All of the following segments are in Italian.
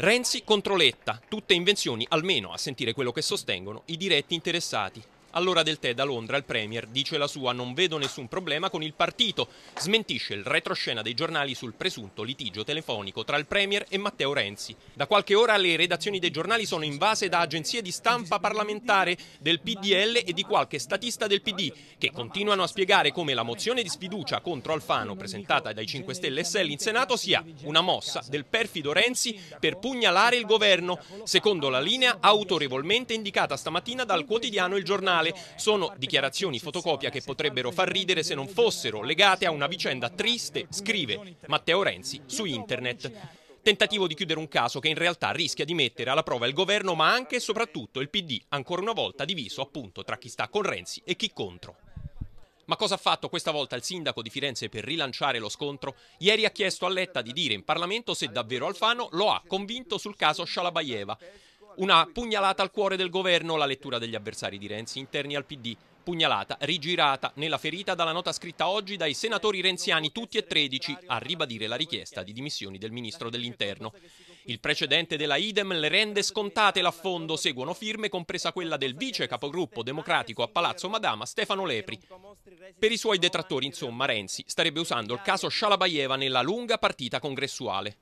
Renzi contro Letta, tutte invenzioni, almeno a sentire quello che sostengono i diretti interessati. All'ora del tè da Londra il Premier dice la sua non vedo nessun problema con il partito, smentisce il retroscena dei giornali sul presunto litigio telefonico tra il Premier e Matteo Renzi. Da qualche ora le redazioni dei giornali sono invase da agenzie di stampa parlamentare del PDL e di qualche statista del PD che continuano a spiegare come la mozione di sfiducia contro Alfano presentata dai 5 Stelle e SEL in Senato sia una mossa del perfido Renzi per pugnalare il governo, secondo la linea autorevolmente indicata stamattina dal quotidiano Il Giornale nazionale sono dichiarazioni fotocopia che potrebbero far ridere se non fossero legate a una vicenda triste, scrive Matteo Renzi su internet. Tentativo di chiudere un caso che in realtà rischia di mettere alla prova il governo, ma anche e soprattutto il PD, ancora una volta diviso appunto tra chi sta con Renzi e chi contro. Ma cosa ha fatto questa volta il sindaco di Firenze per rilanciare lo scontro? Ieri ha chiesto a Letta di dire in Parlamento se davvero Alfano lo ha convinto sul caso Shalabayeva. Una pugnalata al cuore del governo, la lettura degli avversari di Renzi interni al PD. Pugnalata rigirata nella ferita dalla nota scritta oggi dai senatori renziani, tutti e 13, a ribadire la richiesta di dimissioni del ministro dell'interno. Il precedente della Idem le rende scontate l'affondo, seguono firme, compresa quella del vice capogruppo democratico a Palazzo Madama, Stefano Lepri. Per i suoi detrattori, insomma, Renzi starebbe usando il caso Shalabayeva nella lunga partita congressuale.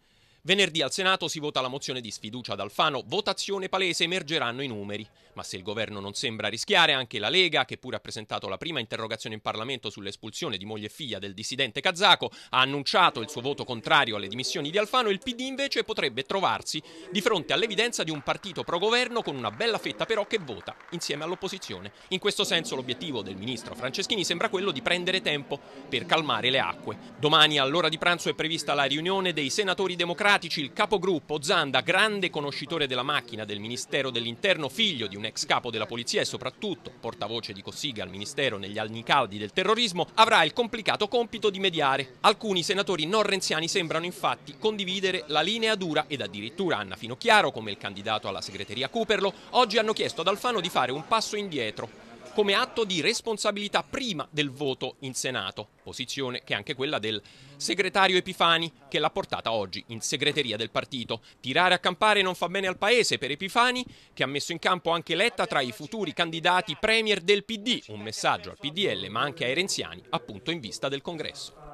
Venerdì al Senato si vota la mozione di sfiducia ad Alfano, votazione palese, emergeranno i numeri. Ma se il governo non sembra rischiare, anche la Lega, che pure ha presentato la prima interrogazione in Parlamento sull'espulsione di moglie e figlia del dissidente kazako, ha annunciato il suo voto contrario alle dimissioni di Alfano, il PD invece potrebbe trovarsi di fronte all'evidenza di un partito pro-governo con una bella fetta però che vota insieme all'opposizione. In questo senso l'obiettivo del ministro Franceschini sembra quello di prendere tempo per calmare le acque. Domani all'ora di pranzo è prevista la riunione dei senatori democratici Democratici, il capogruppo Zanda, grande conoscitore della macchina del Ministero dell'Interno, figlio di un ex capo della polizia e soprattutto portavoce di Cossiga al Ministero negli anni caldi del terrorismo, avrà il complicato compito di mediare. Alcuni senatori non renziani sembrano infatti condividere la linea dura ed addirittura Anna Finocchiaro, come il candidato alla segreteria Cooperlo, oggi hanno chiesto ad Alfano di fare un passo indietro come atto di responsabilità prima del voto in Senato, posizione che è anche quella del segretario Epifani che l'ha portata oggi in segreteria del partito. Tirare a campare non fa bene al paese per Epifani che ha messo in campo anche Letta tra i futuri candidati premier del PD, un messaggio al PDL ma anche ai renziani appunto in vista del congresso.